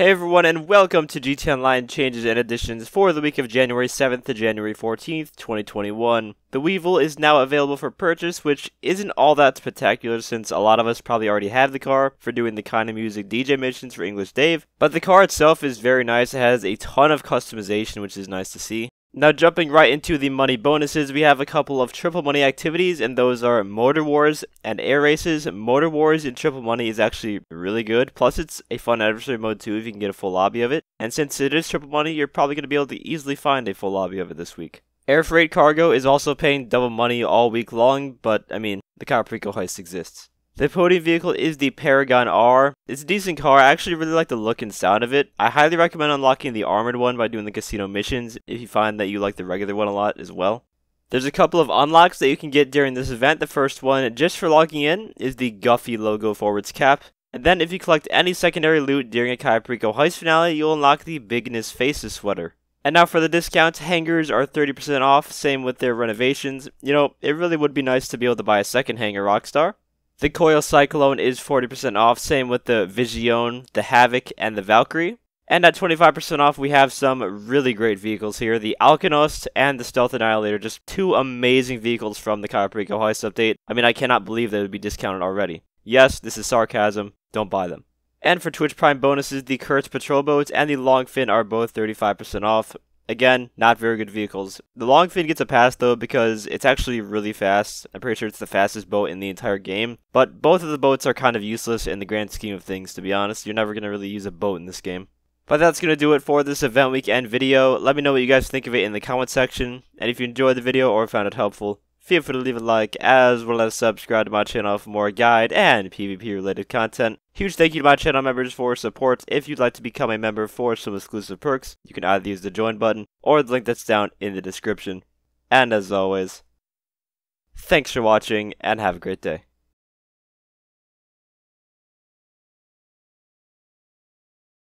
Hey everyone, and welcome to GTA Online changes and additions for the week of January 7th to January 14th, 2021. The Weevil is now available for purchase, which isn't all that spectacular since a lot of us probably already have the car for doing the kind of music DJ missions for English Dave, but the car itself is very nice. It has a ton of customization, which is nice to see. Now jumping right into the money bonuses, we have a couple of triple money activities, and those are Motor Wars and Air Races. Motor Wars in triple money is actually really good, plus it's a fun adversary mode too if you can get a full lobby of it. And since it is triple money, you're probably going to be able to easily find a full lobby of it this week. Air Freight Cargo is also paying double money all week long, but I mean, the Cayo Perico heist exists. The podium vehicle is the Paragon R. It's a decent car. I actually really like the look and sound of it. I highly recommend unlocking the armored one by doing the casino missions if you find that you like the regular one a lot as well. There's a couple of unlocks that you can get during this event. The first one, just for logging in, is the Guffy logo forwards cap. And then if you collect any secondary loot during a Cayo Perico heist finale, you'll unlock the Bigness Faces sweater. And now for the discounts, hangars are 30% off, same with their renovations. You know, it really would be nice to be able to buy a second hangar Rockstar. The Coil Cyclone is 40% off, same with the Vision, the Havoc, and the Valkyrie. And at 25% off, we have some really great vehicles here. The Alkonost and the Stealth Annihilator, just two amazing vehicles from the Cayo Perico Heist update. I mean, I cannot believe they would be discounted already. Yes, this is sarcasm. Don't buy them. And for Twitch Prime bonuses, the Kurtz Patrol Boats and the Longfin are both 35% off. Again, not very good vehicles. The Longfin gets a pass though because it's actually really fast. I'm pretty sure it's the fastest boat in the entire game. But both of the boats are kind of useless in the grand scheme of things, to be honest. You're never going to really use a boat in this game. But that's going to do it for this event weekend video. Let me know what you guys think of it in the comment section. And if you enjoyed the video or found it helpful, feel free to leave a like as well as subscribe to my channel for more guide and PvP related content. Huge thank you to my channel members for support. If you'd like to become a member for some exclusive perks, you can either use the join button or the link that's down in the description. And as always, thanks for watching and have a great day.